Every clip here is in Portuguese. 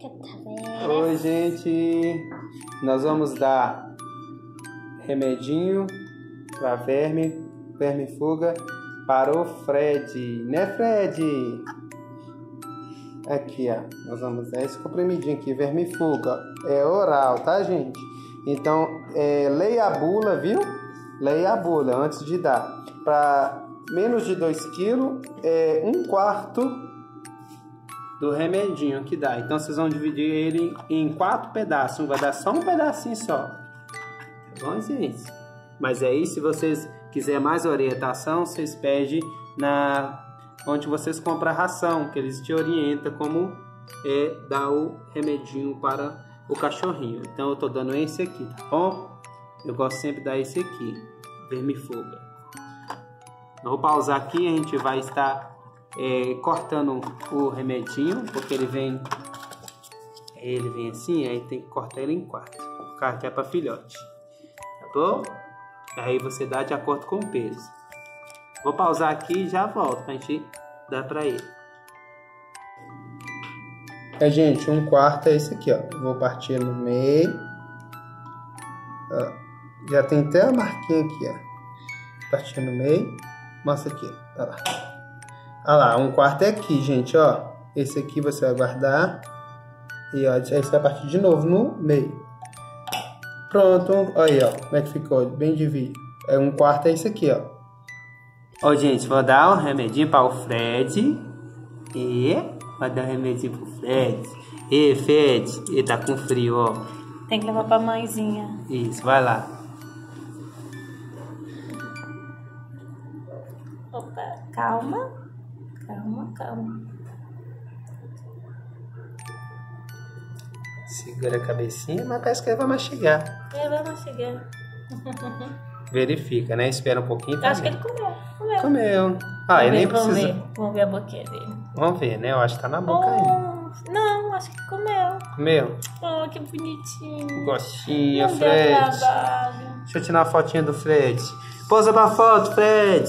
Oi, gente. Nós vamos dar remedinho para verme, vermifuga para o Fred, né, Fred? Aqui, ó. Nós vamos dar esse comprimidinho aqui, vermifuga. É oral, tá, gente? Então, é, leia a bula, viu? Leia a bula antes de dar. Para menos de 2 kg, é um quarto do remedinho que dá. Então vocês vão dividir ele em quatro pedaços. Vai dar só um pedacinho só. Tá bom, gente? Mas aí, se vocês quiserem mais orientação, vocês pedem na onde vocês compram a ração, que eles te orientam como é dar o remedinho para o cachorrinho. Então eu tô dando esse aqui, tá bom? Eu gosto sempre de dar esse aqui, vermifuga. Eu vou pausar aqui, a gente vai estar é, cortando o remedinho, porque ele vem ele vem assim, aí tem que cortar ele em quatro, porque é para filhote, tá bom? Aí você dá de acordo com o peso. Vou pausar aqui e já volto pra gente dar para ele. É, gente, um quarto é esse aqui, ó. Vou partir no meio. Ó, já tem até a marquinha aqui, ó. Partir no meio. Mostra aqui, ó lá. Olha lá, um quarto é aqui, gente, ó. Esse aqui você vai guardar. E ó, aí você vai partir de novo no meio. Pronto, aí ó, como é que ficou, bem dividido. É um quarto é esse aqui, ó. Ó, gente, vou dar um remedinho para o Fred. E vou dar um remedinho pro Fred. E Fred, ele tá com frio, ó. Tem que levar pra mãezinha. Isso, vai lá. Opa, calma. Calma, calma. Segura a cabecinha, mas parece que ele vai mastigar. Ele vai mastigar. Verifica, né? Espera um pouquinho. Acho que ele comeu. Comeu. Comeu. Ah, ele nem vamos precisa. Ver, vamos ver a boquinha dele. Vamos ver, né? Eu acho que tá na boca ainda. Oh, não, acho que comeu. Comeu? Oh, que bonitinho. Gostinha, Não Fred. Deixa eu tirar uma fotinha do Fred. Posa pra foto, Fred.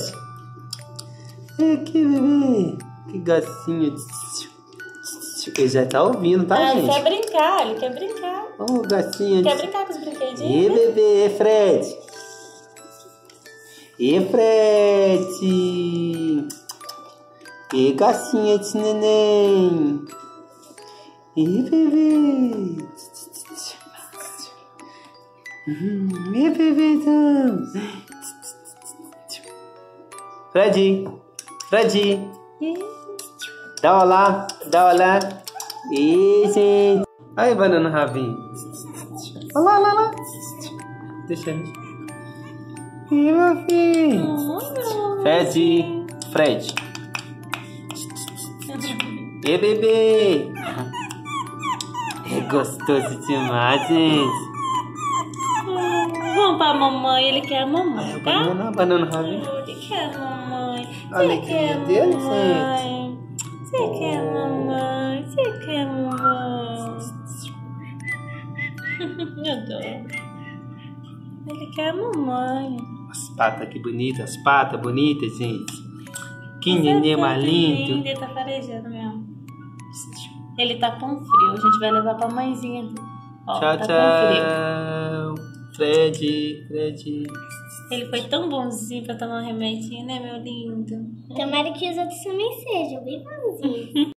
Vem aqui, bebê. Que gracinha. Ele já tá ouvindo, tá, Ah, ele gente? quer brincar, ele quer brincar. Ô, gacinha. Quer brincar com os brinquedinhos? E bebê, e Fred? E Fred? E gacinha de neném? E bebê? E bebezão? Fred, Fred, Ih, dá olá, dá olá. Gente. Aí, banana rabinho. Olha lá, olha lá. Deixa ele. E meu filho? Fred, Fred. E bebê? É gostoso demais, gente. Pra mamãe, ele quer a mamãe, tá? Banana, banana rabinho. Ele quer a mamãe. Você quer a mamãe. Você quer a mamãe. Você quer a mamãe. Eu adoro. Ele quer a mamãe. As patas que bonitas, as patas bonitas, gente. Que Você neném tá mais lindo. Ele tá farejando mesmo. Ele tá com frio. A gente vai levar pra mãezinha. Ó, Tchau, tá tchau. Fred, Fred. Ele foi tão bonzinho pra tomar um remedinho, né, meu lindo? Tomara que os outros também sejam bem bonzinhos.